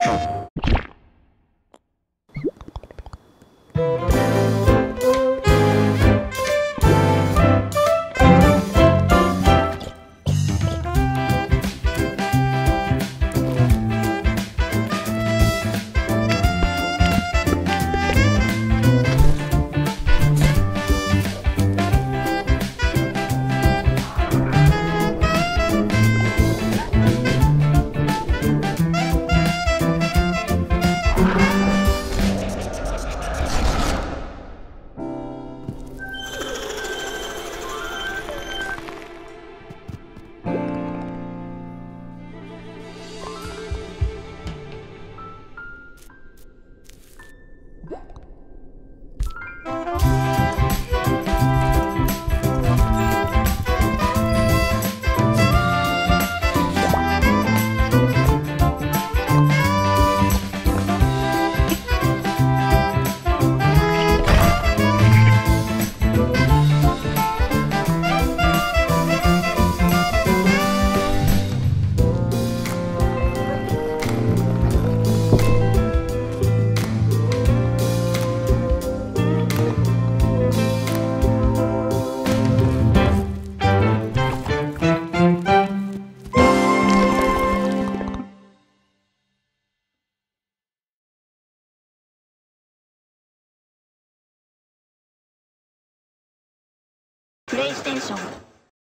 Oh. レイステーション